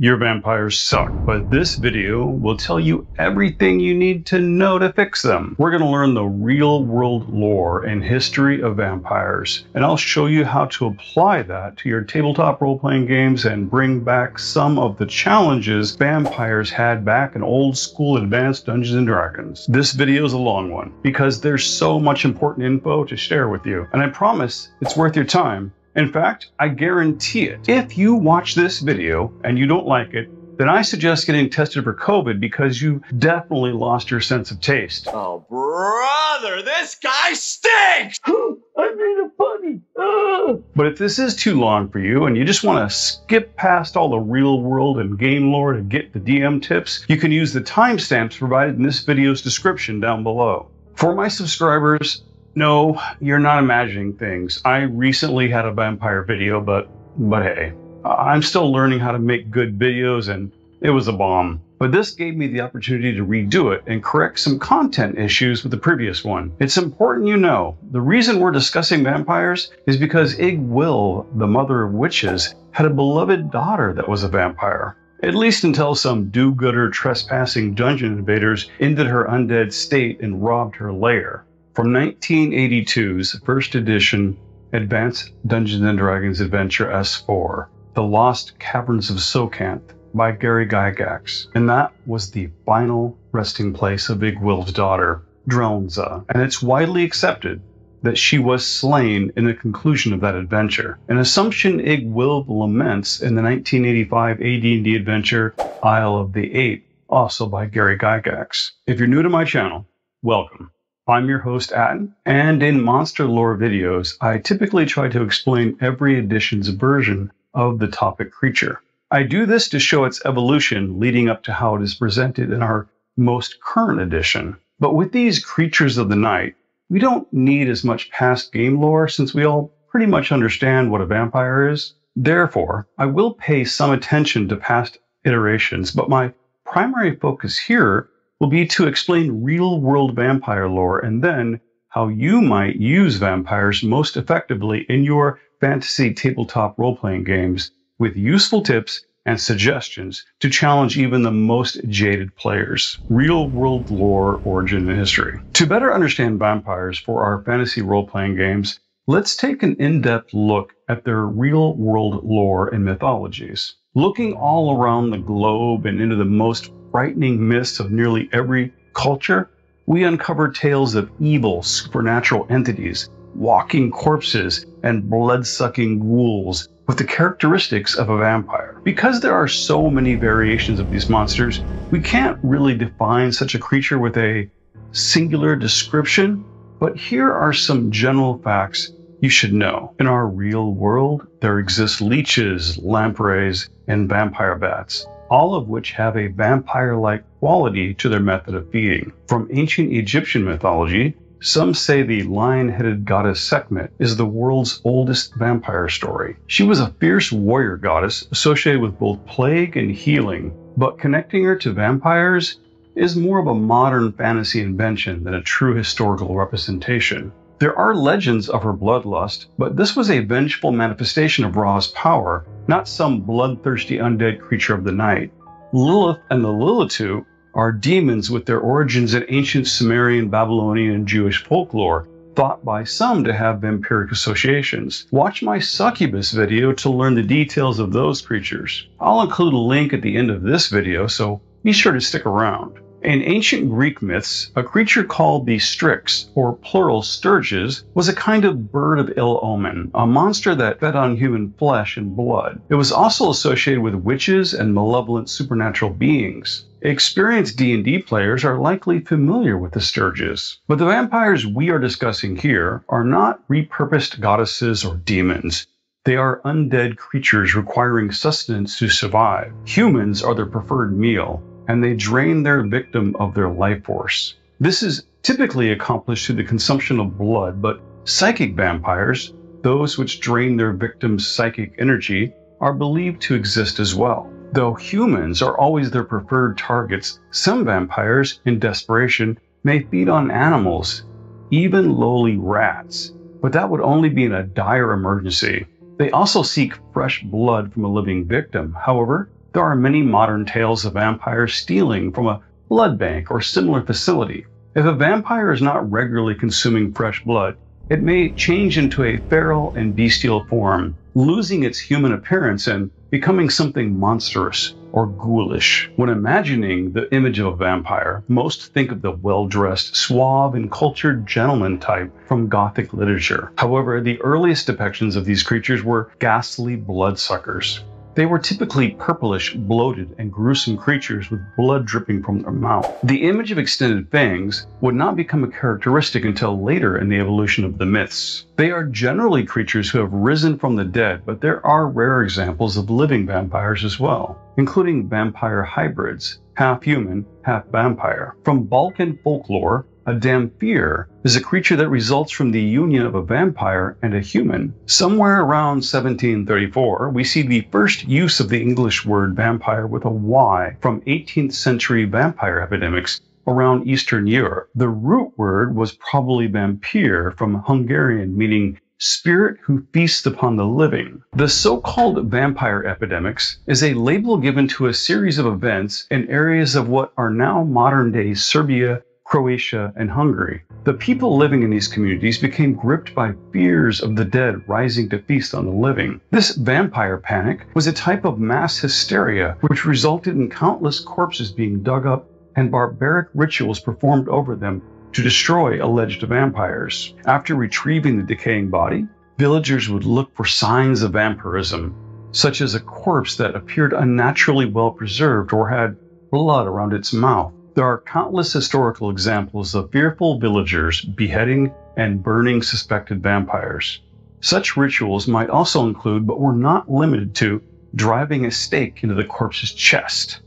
Your vampires suck, but this video will tell you everything you need to know to fix them. We're going to learn the real world lore and history of vampires, and I'll show you how to apply that to your tabletop role playing games and bring back some of the challenges vampires had back in old school advanced Dungeons and Dragons. This video is a long one because there's so much important info to share with you, and I promise it's worth your time in fact, I guarantee it. If you watch this video and you don't like it, then I suggest getting tested for COVID because you definitely lost your sense of taste. Oh, brother, this guy stinks! I made a funny. Ah. But if this is too long for you and you just want to skip past all the real world and game lore to get the DM tips, you can use the timestamps provided in this video's description down below. For my subscribers, no, you're not imagining things. I recently had a vampire video, but but hey, I'm still learning how to make good videos and it was a bomb. But this gave me the opportunity to redo it and correct some content issues with the previous one. It's important you know, the reason we're discussing vampires is because Iggwilv, the mother of witches, had a beloved daughter that was a vampire. At least until some do-gooder trespassing dungeon invaders ended her undead state and robbed her lair from 1982's first edition Advanced Dungeons and Dragons Adventure S4, The Lost Caverns of Tsojcanth by Gary Gygax. And that was the final resting place of Iggwilv's daughter, Drelnza. And it's widely accepted that she was slain in the conclusion of that adventure, an assumption Igwilv laments in the 1985 AD&D adventure Isle of the Ape, also by Gary Gygax. If you're new to my channel, welcome. I'm your host, Atten, and in Monster Lore videos, I typically try to explain every edition's version of the topic creature. I do this to show its evolution leading up to how it is presented in our most current edition. But with these creatures of the night, we don't need as much past game lore since we all pretty much understand what a vampire is. Therefore, I will pay some attention to past iterations, but my primary focus here will be to explain real world vampire lore and then how you might use vampires most effectively in your fantasy tabletop role playing games with useful tips and suggestions to challenge even the most jaded players. Real world lore, origin, and history. To better understand vampires for our fantasy role playing games, let's take an in depth look at their real world lore and mythologies. Looking all around the globe and into the most frightening myths of nearly every culture, we uncover tales of evil supernatural entities, walking corpses, and blood sucking ghouls with the characteristics of a vampire. Because there are so many variations of these monsters, we can't really define such a creature with a singular description, but here are some general facts you should know. In our real world, there exist leeches, lampreys, and vampire bats all of which have a vampire like quality to their method of feeding. From ancient Egyptian mythology, some say the lion headed goddess Sekhmet is the world's oldest vampire story. She was a fierce warrior goddess associated with both plague and healing, but connecting her to vampires is more of a modern fantasy invention than a true historical representation. There are legends of her bloodlust, but this was a vengeful manifestation of Ra's power, not some bloodthirsty undead creature of the night. Lilith and the Lilitu are demons with their origins in ancient Sumerian, Babylonian, and Jewish folklore, thought by some to have vampiric associations. Watch my succubus video to learn the details of those creatures. I'll include a link at the end of this video, so be sure to stick around. In ancient Greek myths, a creature called the Strix, or plural Sturges, was a kind of bird of ill omen, a monster that fed on human flesh and blood. It was also associated with witches and malevolent supernatural beings. Experienced D&D players are likely familiar with the Stirges, but the vampires we are discussing here are not repurposed goddesses or demons. They are undead creatures requiring sustenance to survive. Humans are their preferred meal, and they drain their victim of their life force. This is typically accomplished through the consumption of blood, but psychic vampires, those which drain their victim's psychic energy, are believed to exist as well. Though humans are always their preferred targets, some vampires, in desperation, may feed on animals, even lowly rats, but that would only be in a dire emergency. They also seek fresh blood from a living victim. However, There are many modern tales of vampires stealing from a blood bank or similar facility. If a vampire is not regularly consuming fresh blood, it may change into a feral and bestial form, losing its human appearance and becoming something monstrous or ghoulish. When imagining the image of a vampire, most think of the well dressed, suave, and cultured gentleman type from Gothic literature. However, the earliest depictions of these creatures were ghastly bloodsuckers. They were typically purplish, bloated, and gruesome creatures with blood dripping from their mouth. The image of extended fangs would not become a characteristic until later in the evolution of the myths. They are generally creatures who have risen from the dead, but there are rare examples of living vampires as well, including vampire hybrids, half human, half vampire. From Balkan folklore, a dhampir is a creature that results from the union of a vampire and a human. Somewhere around 1734, we see the first use of the English word vampire with a Y from 18th century vampire epidemics around Eastern Europe. The root word was probably vampire from Hungarian, meaning spirit who feasts upon the living. The so called vampire epidemics is a label given to a series of events in areas of what are now modern day Serbia, Croatia, and Hungary. The people living in these communities became gripped by fears of the dead rising to feast on the living. This vampire panic was a type of mass hysteria which resulted in countless corpses being dug up and barbaric rituals performed over them to destroy alleged vampires. After retrieving the decaying body, villagers would look for signs of vampirism, such as a corpse that appeared unnaturally well preserved or had blood around its mouth. There are countless historical examples of fearful villagers beheading and burning suspected vampires. Such rituals might also include, but were not limited to, driving a stake into the corpse's chest.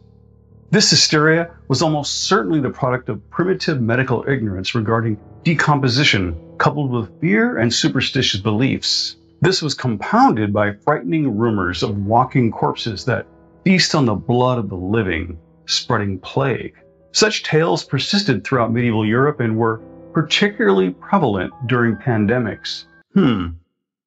This hysteria was almost certainly the product of primitive medical ignorance regarding decomposition, coupled with fear and superstitious beliefs. This was compounded by frightening rumors of walking corpses that feast on the blood of the living, spreading plague. Such tales persisted throughout medieval Europe and were particularly prevalent during pandemics. Hmm.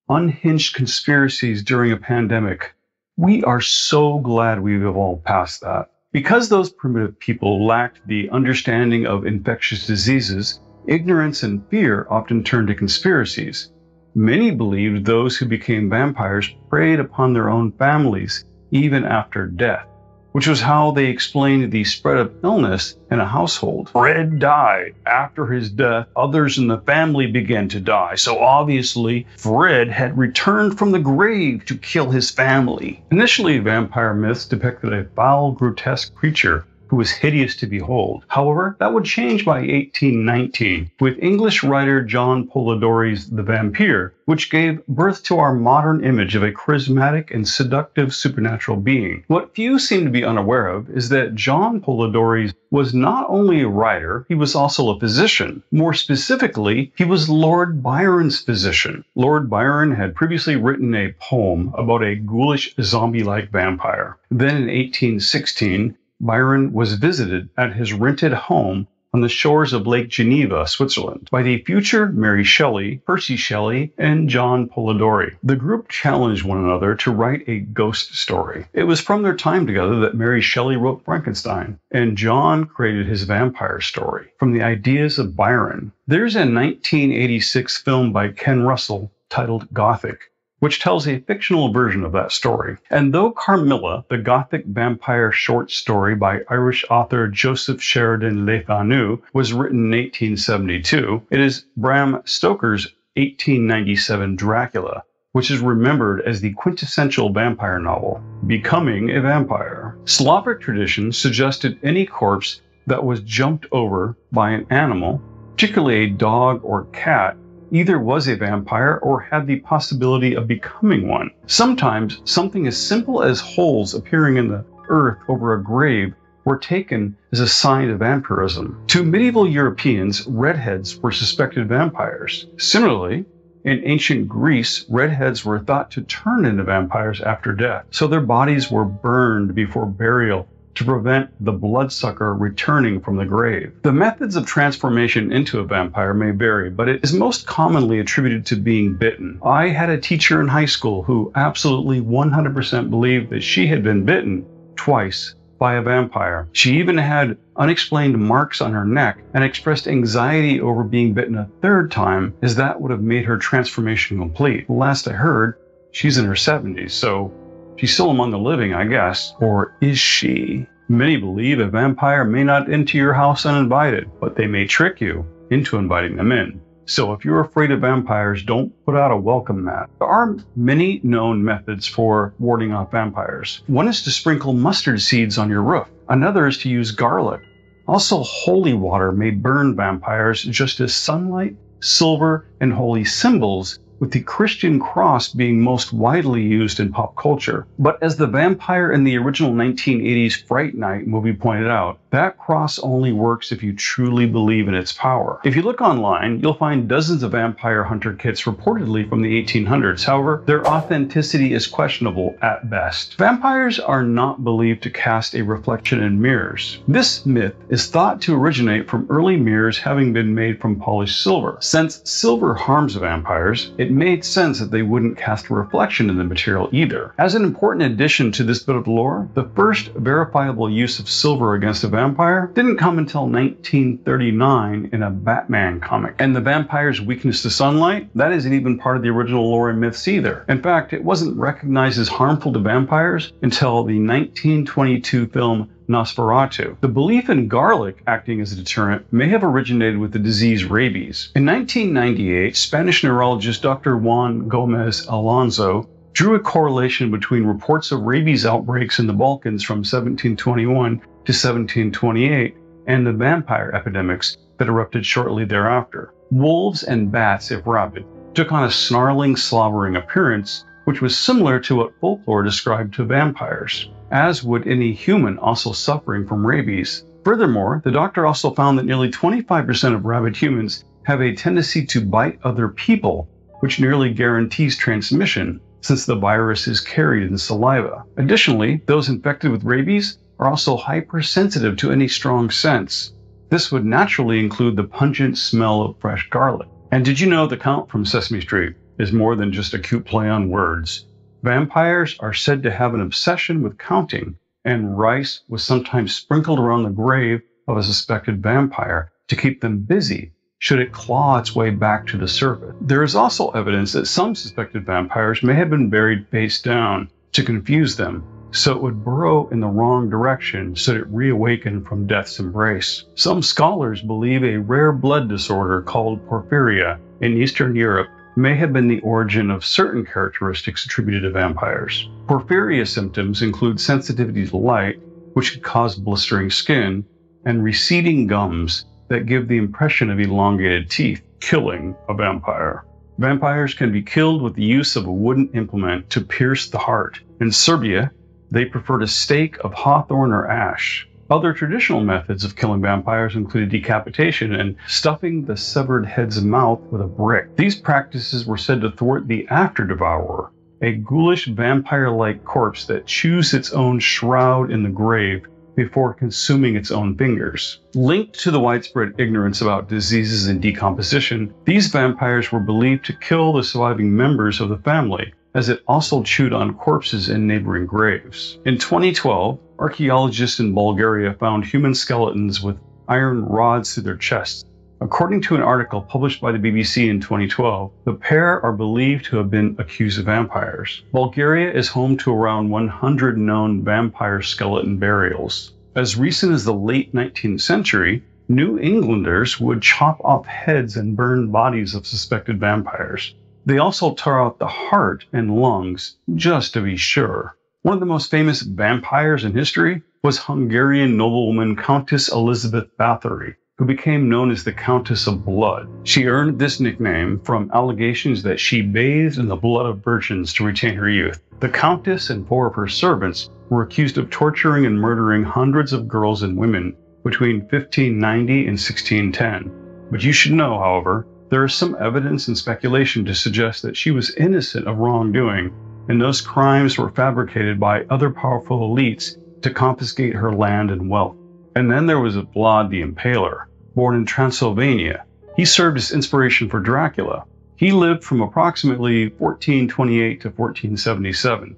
Unhinged conspiracies during a pandemic. We are so glad we've evolved past that. Because those primitive people lacked the understanding of infectious diseases, ignorance and fear often turned to conspiracies. Many believed those who became vampires preyed upon their own families, even after death which was how they explained the spread of illness in a household. Fred died. After his death, others in the family began to die. So obviously, Fred had returned from the grave to kill his family. Initially, vampire myths depicted a foul, grotesque creature who was hideous to behold. However, that would change by 1819 with English writer John Polidori's The Vampire, which gave birth to our modern image of a charismatic and seductive supernatural being. What few seem to be unaware of is that John Polidori was not only a writer, he was also a physician. More specifically, he was Lord Byron's physician. Lord Byron had previously written a poem about a ghoulish zombie like vampire. Then in 1816, Byron was visited at his rented home on the shores of Lake Geneva, Switzerland, by the future Mary Shelley, Percy Shelley, and John Polidori. The group challenged one another to write a ghost story. It was from their time together that Mary Shelley wrote Frankenstein, and John created his vampire story from the ideas of Byron. There's a 1986 film by Ken Russell titled Gothic which tells a fictional version of that story. And though Carmilla, the Gothic vampire short story by Irish author Joseph Sheridan Le Fanu, was written in 1872, it is Bram Stoker's 1897 Dracula, which is remembered as the quintessential vampire novel, Becoming a Vampire. Slavic tradition suggested any corpse that was jumped over by an animal, particularly a dog or cat, either was a vampire or had the possibility of becoming one. Sometimes something as simple as holes appearing in the earth over a grave were taken as a sign of vampirism. To medieval Europeans, redheads were suspected vampires. Similarly, in ancient Greece, redheads were thought to turn into vampires after death, so their bodies were burned before burial to prevent the bloodsucker returning from the grave. The methods of transformation into a vampire may vary, but it is most commonly attributed to being bitten. I had a teacher in high school who absolutely 100% believed that she had been bitten twice by a vampire. She even had unexplained marks on her neck and expressed anxiety over being bitten a third time, as that would have made her transformation complete. Last I heard, she's in her 70s, so she's still among the living, I guess. Or is she? Many believe a vampire may not enter your house uninvited, but they may trick you into inviting them in. So if you're afraid of vampires, don't put out a welcome mat. There are many known methods for warding off vampires. One is to sprinkle mustard seeds on your roof. Another is to use garlic. Also, holy water may burn vampires just as sunlight, silver, and holy symbols with the Christian cross being most widely used in pop culture. But as the vampire in the original 1980s Fright Night movie pointed out, that cross only works if you truly believe in its power. If you look online, you'll find dozens of vampire hunter kits reportedly from the 1800s. However, their authenticity is questionable at best. Vampires are not believed to cast a reflection in mirrors. This myth is thought to originate from early mirrors having been made from polished silver. Since silver harms vampires, it made sense that they wouldn't cast a reflection in the material either. As an important addition to this bit of lore, the first verifiable use of silver against a vampire vampire didn't come until 1939 in a Batman comic. And the vampire's weakness to sunlight, that isn't even part of the original lore and myths either. In fact, it wasn't recognized as harmful to vampires until the 1922 film Nosferatu. The belief in garlic acting as a deterrent may have originated with the disease rabies. In 1998, Spanish neurologist Dr. Juan Gomez Alonso drew a correlation between reports of rabies outbreaks in the Balkans from 1721 to 1728 and the vampire epidemics that erupted shortly thereafter. Wolves and bats, if rabid, took on a snarling, slobbering appearance, which was similar to what folklore described to vampires, as would any human also suffering from rabies. Furthermore, the doctor also found that nearly 25% of rabid humans have a tendency to bite other people, which nearly guarantees transmission, since the virus is carried in saliva. Additionally, those infected with rabies are also hypersensitive to any strong scents. This would naturally include the pungent smell of fresh garlic. And did you know the Count from Sesame Street is more than just a cute play on words? Vampires are said to have an obsession with counting, and rice was sometimes sprinkled around the grave of a suspected vampire to keep them busy should it claw its way back to the surface. There is also evidence that some suspected vampires may have been buried face down to confuse them, so it would burrow in the wrong direction should it reawaken from death's embrace. Some scholars believe a rare blood disorder called porphyria in Eastern Europe may have been the origin of certain characteristics attributed to vampires. Porphyria symptoms include sensitivity to light, which could cause blistering skin, and receding gums that give the impression of elongated teeth, killing a vampire. Vampires can be killed with the use of a wooden implement to pierce the heart. In Serbia, they preferred a stake of hawthorn or ash. Other traditional methods of killing vampires included decapitation and stuffing the severed head's mouth with a brick. These practices were said to thwart the after devourer, a ghoulish vampire like corpse that chews its own shroud in the grave before consuming its own fingers. Linked to the widespread ignorance about diseases and decomposition, these vampires were believed to kill the surviving members of the family, as it also chewed on corpses in neighboring graves. In 2012, archaeologists in Bulgaria found human skeletons with iron rods through their chests. According to an article published by the BBC in 2012, the pair are believed to have been accused of vampires. Bulgaria is home to around 100 known vampire skeleton burials. As recent as the late 19th century, New Englanders would chop off heads and burn bodies of suspected vampires. They also tore out the heart and lungs, just to be sure. One of the most famous vampires in history was Hungarian noblewoman Countess Elizabeth Bathory, who became known as the Countess of Blood. She earned this nickname from allegations that she bathed in the blood of virgins to retain her youth. The Countess and four of her servants were accused of torturing and murdering hundreds of girls and women between 1590 and 1610. But you should know, however, there is some evidence and speculation to suggest that she was innocent of wrongdoing, and those crimes were fabricated by other powerful elites to confiscate her land and wealth. And then there was Vlad the Impaler, born in Transylvania. He served as inspiration for Dracula. He lived from approximately 1428 to 1477.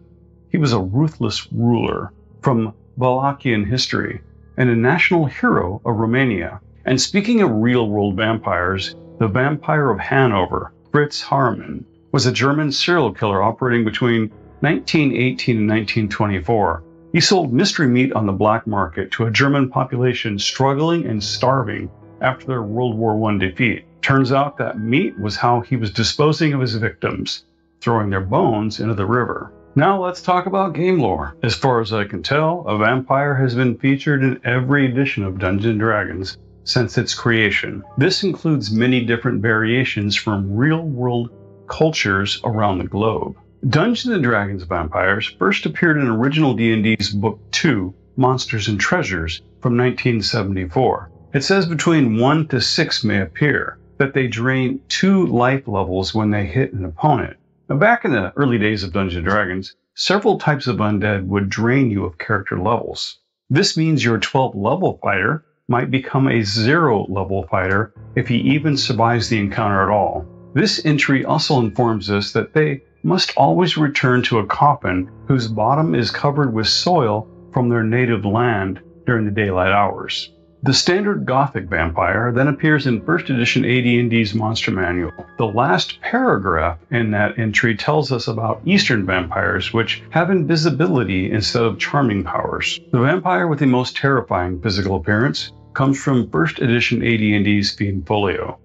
He was a ruthless ruler. From Wallachian history and a national hero of Romania. And speaking of real world vampires, the vampire of Hanover, Fritz Haarmann, was a German serial killer operating between 1918 and 1924. He sold mystery meat on the black market to a German population struggling and starving after their World War I defeat. Turns out that meat was how he was disposing of his victims, throwing their bones into the river. Now let's talk about game lore. As far as I can tell, a vampire has been featured in every edition of Dungeons & Dragons since its creation. This includes many different variations from real-world cultures around the globe. Dungeons & Dragons vampires first appeared in original D&D's Book 2, Monsters and Treasures, from 1974. It says between 1 to 6 may appear, that they drain 2 life levels when they hit an opponent. Now, back in the early days of Dungeons & Dragons, several types of undead would drain you of character levels. This means your 12 level fighter might become a 0 level fighter if he even survives the encounter at all. This entry also informs us that they must always return to a coffin whose bottom is covered with soil from their native land during the daylight hours. The standard Gothic vampire then appears in 1st edition AD&D's Monster Manual. The last paragraph in that entry tells us about Eastern vampires, which have invisibility instead of charming powers. The vampire with the most terrifying physical appearance comes from 1st edition AD&D's Fiend Folio.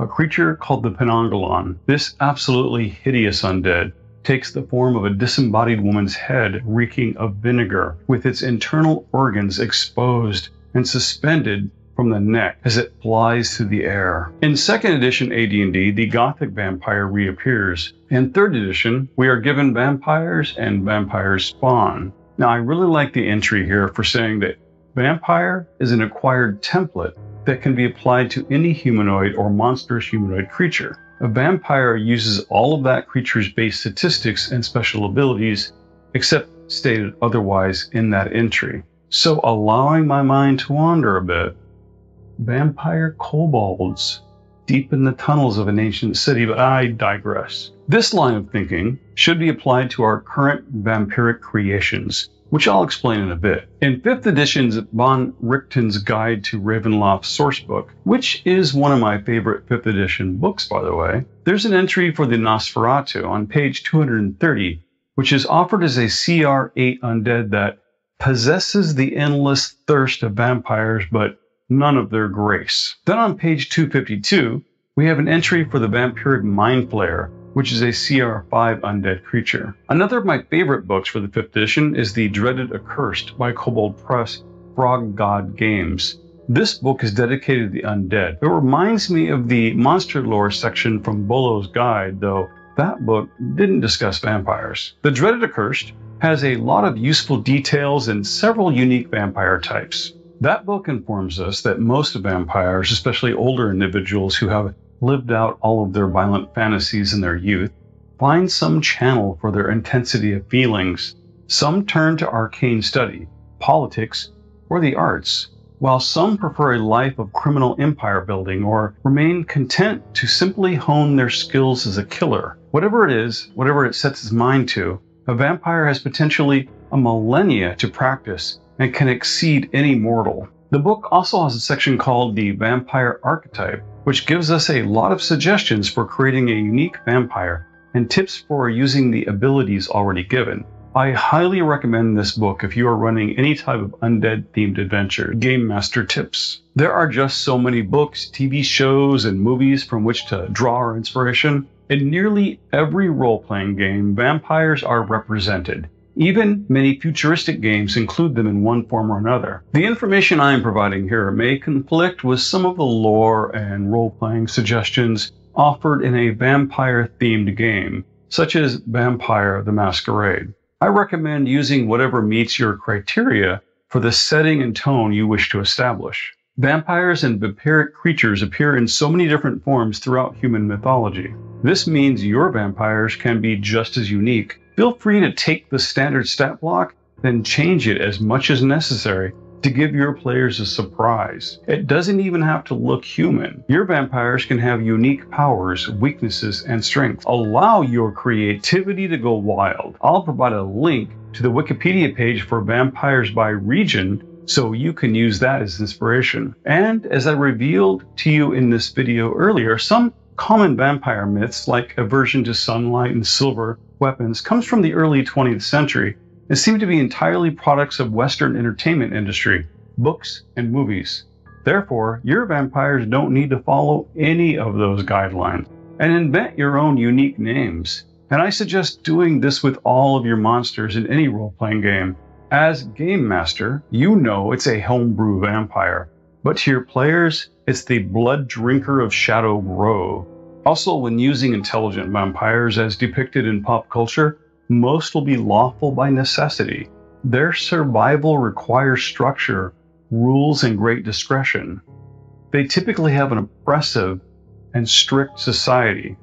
A creature called the Penanggalan, this absolutely hideous undead, takes the form of a disembodied woman's head reeking of vinegar, with its internal organs exposed and suspended from the neck as it flies through the air. In second edition AD&D, the gothic vampire reappears. In third edition, we are given vampires and vampires spawn. Now, I really like the entry here for saying that vampire is an acquired template that can be applied to any humanoid or monstrous humanoid creature. A vampire uses all of that creature's base statistics and special abilities, except stated otherwise in that entry. So, allowing my mind to wander a bit, vampire kobolds deep in the tunnels of an ancient city, but I digress. This line of thinking should be applied to our current vampiric creations, which I'll explain in a bit. In 5th edition's von Richten's Guide to Ravenloft sourcebook, which is one of my favorite 5th edition books, by the way, there's an entry for the Nosferatu on page 230, which is offered as a CR8 undead that possesses the endless thirst of vampires, but none of their grace. Then on page 252, we have an entry for the vampiric Mind Flayer, which is a CR5 undead creature. Another of my favorite books for the 5th edition is The Dreaded Accursed by Kobold Press Frog God Games. This book is dedicated to the undead. It reminds me of the monster lore section from Volo's Guide, though that book didn't discuss vampires. The Dreaded Accursed has a lot of useful details and several unique vampire types. That book informs us that most vampires, especially older individuals who have lived out all of their violent fantasies in their youth, find some channel for their intensity of feelings. Some turn to arcane study, politics, or the arts, while some prefer a life of criminal empire building or remain content to simply hone their skills as a killer. Whatever it is, whatever it sets its mind to, a vampire has potentially a millennia to practice and can exceed any mortal. The book also has a section called the Vampire Archetype, which gives us a lot of suggestions for creating a unique vampire and tips for using the abilities already given. I highly recommend this book if you are running any type of undead themed adventure. Game Master Tips. There are just so many books, TV shows, and movies from which to draw our inspiration. In nearly every role playing game, vampires are represented. Even many futuristic games include them in one form or another. The information I am providing here may conflict with some of the lore and role playing suggestions offered in a vampire themed game, such as Vampire the Masquerade. I recommend using whatever meets your criteria for the setting and tone you wish to establish. Vampires and vampiric creatures appear in so many different forms throughout human mythology. This means your vampires can be just as unique. Feel free to take the standard stat block, then change it as much as necessary to give your players a surprise. It doesn't even have to look human. Your vampires can have unique powers, weaknesses, and strengths. Allow your creativity to go wild. I'll provide a link to the Wikipedia page for vampires by region so you can use that as inspiration. And as I revealed to you in this video earlier, some common vampire myths like aversion to sunlight and silver weapons comes from the early 20th century and seem to be entirely products of Western entertainment industry, books, and movies. Therefore, your vampires don't need to follow any of those guidelines and invent your own unique names. And I suggest doing this with all of your monsters in any role playing game. As Game Master, you know it's a homebrew vampire, but to your players, it's the blood drinker of Shadow Grove. Also, when using intelligent vampires as depicted in pop culture, most will be lawful by necessity. Their survival requires structure, rules, and great discretion. They typically have an oppressive and strict society.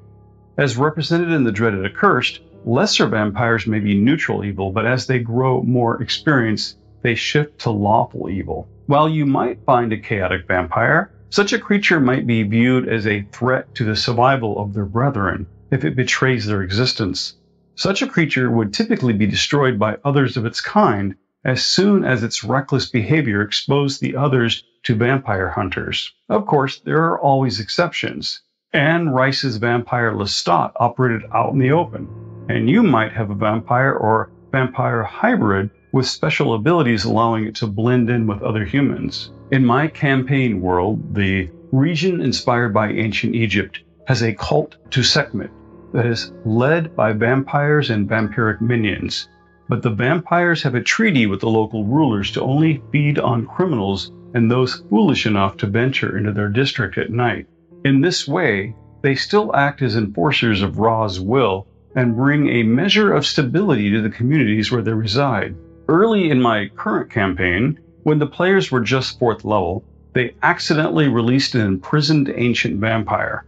As represented in the Dreaded Accursed, lesser vampires may be neutral evil, but as they grow more experienced, they shift to lawful evil. While you might find a chaotic vampire, such a creature might be viewed as a threat to the survival of their brethren if it betrays their existence. Such a creature would typically be destroyed by others of its kind as soon as its reckless behavior exposed the others to vampire hunters. Of course, there are always exceptions. Anne Rice's vampire Lestat operated out in the open, and you might have a vampire or vampire hybrid with special abilities allowing it to blend in with other humans. In my campaign world, the region inspired by ancient Egypt has a cult to Sekhmet, that is led by vampires and vampiric minions. But the vampires have a treaty with the local rulers to only feed on criminals and those foolish enough to venture into their district at night. In this way, they still act as enforcers of Ra's will and bring a measure of stability to the communities where they reside. Early in my current campaign, when the players were just fourth level, they accidentally released an imprisoned ancient vampire.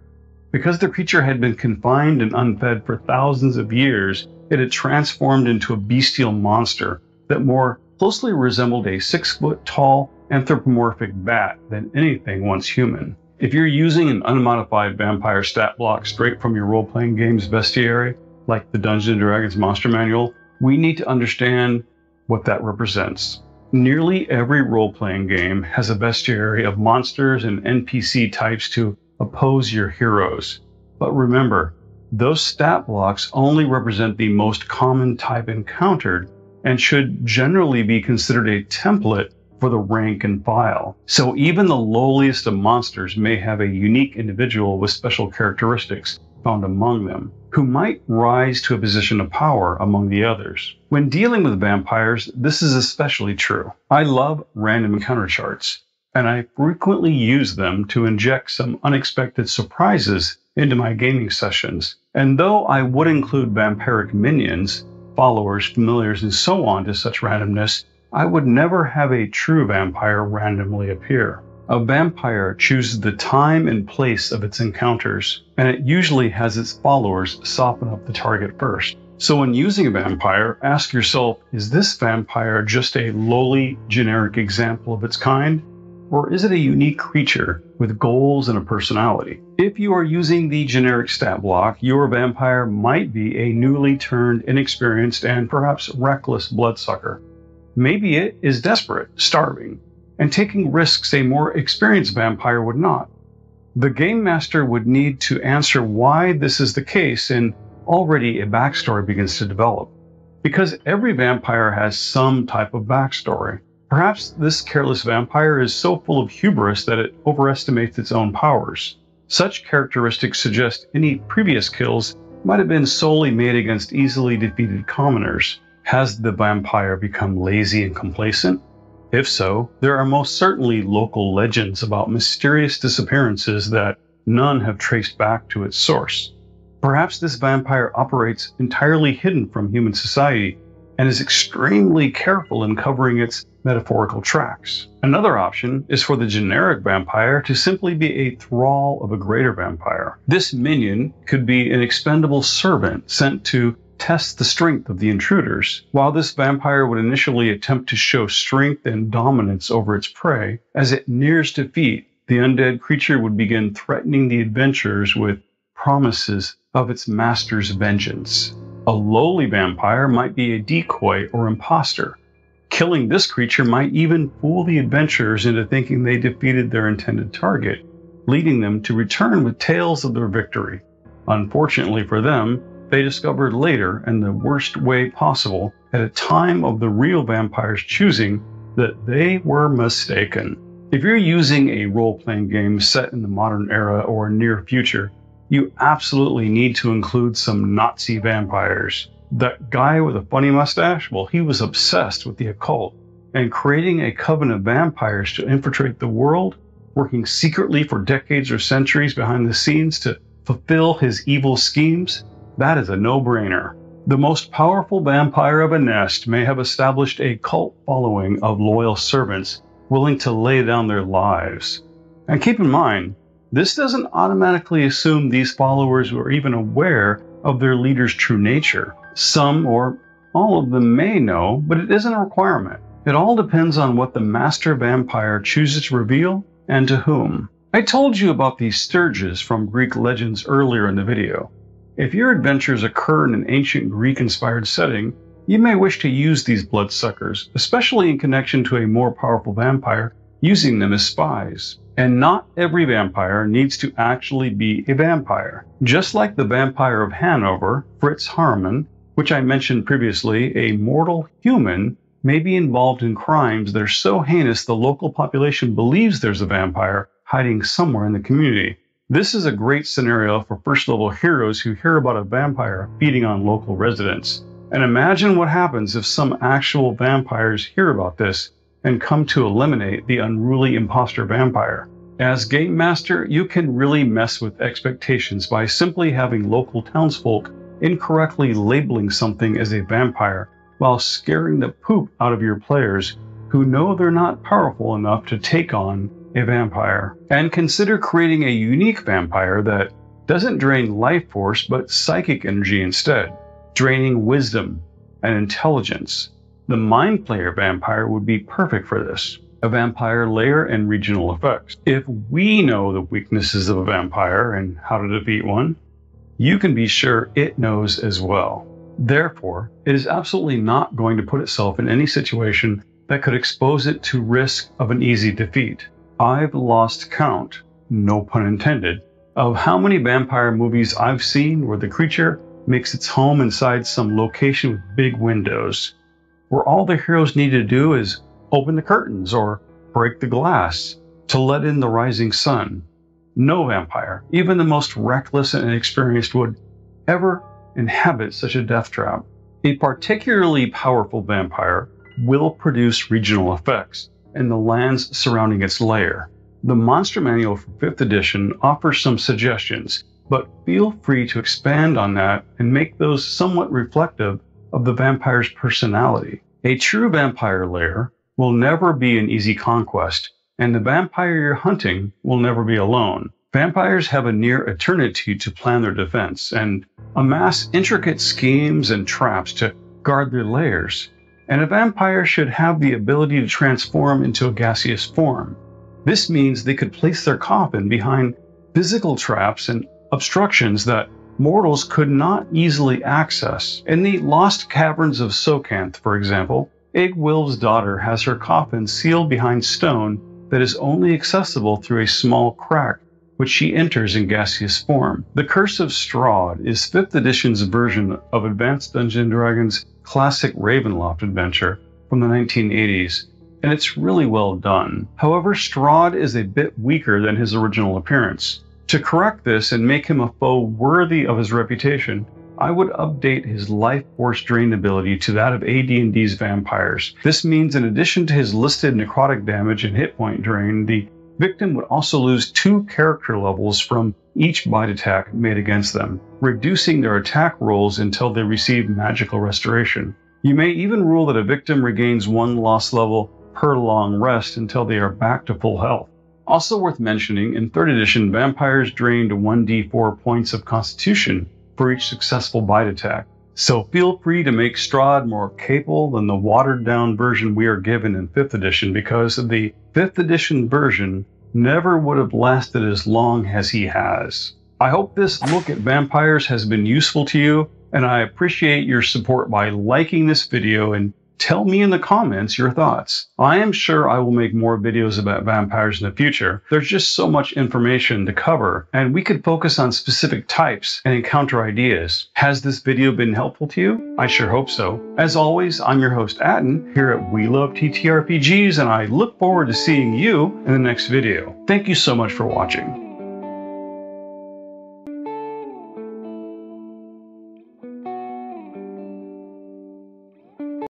Because the creature had been confined and unfed for thousands of years, it had transformed into a bestial monster that more closely resembled a six foot tall anthropomorphic bat than anything once human. If you're using an unmodified vampire stat block straight from your role playing game's bestiary, like the Dungeons & Dragons Monster Manual, we need to understand what that represents. Nearly every role playing game has a bestiary of monsters and NPC types to oppose your heroes. But remember, those stat blocks only represent the most common type encountered and should generally be considered a template for the rank and file. So even the lowliest of monsters may have a unique individual with special characteristics found among them, who might rise to a position of power among the others. When dealing with vampires, this is especially true. I love random encounter charts and I frequently use them to inject some unexpected surprises into my gaming sessions. And though I would include vampiric minions, followers, familiars, and so on to such randomness, I would never have a true vampire randomly appear. A vampire chooses the time and place of its encounters, and it usually has its followers soften up the target first. So, when using a vampire, ask yourself is this vampire just a lowly, generic example of its kind? Or is it a unique creature with goals and a personality? If you are using the generic stat block, your vampire might be a newly turned, inexperienced, and perhaps reckless bloodsucker. Maybe it is desperate, starving, and taking risks a more experienced vampire would not. The game master would need to answer why this is the case, and already a backstory begins to develop. Because every vampire has some type of backstory. Perhaps this careless vampire is so full of hubris that it overestimates its own powers. Such characteristics suggest any previous kills might have been solely made against easily defeated commoners. Has the vampire become lazy and complacent? If so, there are most certainly local legends about mysterious disappearances that none have traced back to its source. Perhaps this vampire operates entirely hidden from human society and is extremely careful in covering its metaphorical tracks. Another option is for the generic vampire to simply be a thrall of a greater vampire. This minion could be an expendable servant sent to tests the strength of the intruders. While this vampire would initially attempt to show strength and dominance over its prey, as it nears defeat, the undead creature would begin threatening the adventurers with promises of its master's vengeance. A lowly vampire might be a decoy or impostor. Killing this creature might even fool the adventurers into thinking they defeated their intended target, leading them to return with tales of their victory. Unfortunately for them, they discovered later, in the worst way possible, at a time of the real vampire's choosing, that they were mistaken. If you're using a role playing game set in the modern era or near future, you absolutely need to include some Nazi vampires. That guy with a funny mustache, well, he was obsessed with the occult and creating a coven of vampires to infiltrate the world, working secretly for decades or centuries behind the scenes to fulfill his evil schemes, that is a no brainer. The most powerful vampire of a nest may have established a cult following of loyal servants willing to lay down their lives. And keep in mind, this doesn't automatically assume these followers were even aware of their leader's true nature. Some or all of them may know, but it isn't a requirement. It all depends on what the master vampire chooses to reveal and to whom. I told you about these Sturges from Greek legends earlier in the video. If your adventures occur in an ancient Greek inspired setting, you may wish to use these bloodsuckers, especially in connection to a more powerful vampire, using them as spies. And not every vampire needs to actually be a vampire. Just like the vampire of Hanover, Fritz Haarmann, which I mentioned previously, a mortal human may be involved in crimes that are so heinous the local population believes there's a vampire hiding somewhere in the community. This is a great scenario for first level heroes who hear about a vampire feeding on local residents. And imagine what happens if some actual vampires hear about this and come to eliminate the unruly imposter vampire. As Game Master, you can really mess with expectations by simply having local townsfolk incorrectly labeling something as a vampire while scaring the poop out of your players who know they're not powerful enough to take on a vampire, and consider creating a unique vampire that doesn't drain life force but psychic energy instead, draining wisdom and intelligence. The Mind Flayer vampire would be perfect for this. A vampire lair and regional effects. If we know the weaknesses of a vampire and how to defeat one, you can be sure it knows as well. Therefore, it is absolutely not going to put itself in any situation that could expose it to risk of an easy defeat. I've lost count, no pun intended, of how many vampire movies I've seen where the creature makes its home inside some location with big windows, where all the heroes need to do is open the curtains or break the glass to let in the rising sun. No vampire, even the most reckless and inexperienced, would ever inhabit such a death trap. A particularly powerful vampire will produce regional effects and the lands surrounding its lair. The Monster Manual for 5th edition offers some suggestions, but feel free to expand on that and make those somewhat reflective of the vampire's personality. A true vampire lair will never be an easy conquest, and the vampire you're hunting will never be alone. Vampires have a near eternity to plan their defense and amass intricate schemes and traps to guard their lairs and a vampire should have the ability to transform into a gaseous form. This means they could place their coffin behind physical traps and obstructions that mortals could not easily access. In the Lost Caverns of Tsojcanth, for example, Iggwilv's daughter has her coffin sealed behind stone that is only accessible through a small crack, which she enters in gaseous form. The Curse of Strahd is 5th edition's version of Advanced Dungeons & Dragons' classic Ravenloft adventure from the 1980s, and it's really well done. However, Strahd is a bit weaker than his original appearance. To correct this and make him a foe worthy of his reputation, I would update his life force drain ability to that of AD&D's vampires. This means in addition to his listed necrotic damage and hit point drain, the victim would also lose two character levels from each bite attack made against them, reducing their attack rolls until they receive magical restoration. You may even rule that a victim regains one loss level per long rest until they are back to full health. Also worth mentioning, in 3rd edition, vampires drained 1d4 points of constitution for each successful bite attack. So feel free to make Strahd more capable than the watered down version we are given in 5th edition because the 5th edition version never would have lasted as long as he has. I hope this look at vampires has been useful to you, and I appreciate your support by liking this video and tell me in the comments your thoughts. I am sure I will make more videos about vampires in the future. There's just so much information to cover, and we could focus on specific types and encounter ideas. Has this video been helpful to you? I sure hope so. As always, I'm your host, Atten, here at We Love TTRPGs, and I look forward to seeing you in the next video. Thank you so much for watching.